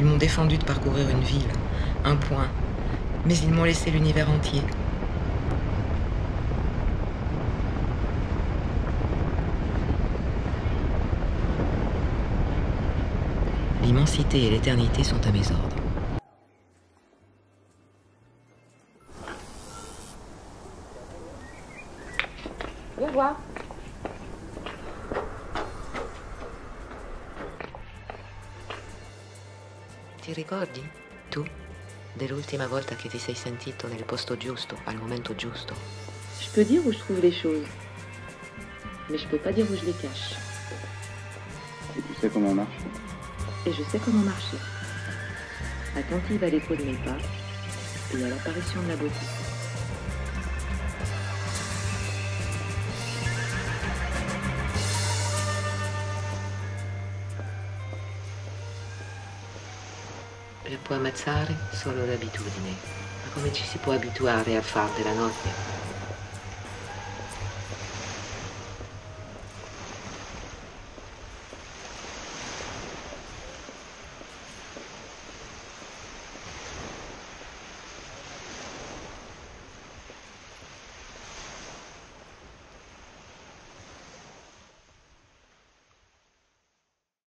Ils m'ont défendu de parcourir une ville, un point, mais ils m'ont laissé l'univers entier. L'immensité et l'éternité sont à mes ordres. Viens voir. Ti ricordi, tu, dell'ultima volta che ti sei sentito nel posto giusto, al momento giusto? Je peux dire où je trouve les choses, mais je peux pas dire où je les cache. Et tu sais comment marcher. Et je sais comment marcher. Attentive à l'écho de mes pas et à l'apparition de la beauté. Puoi ammazzare solo l'abitudine, ma come ci si può abituare al far della notte?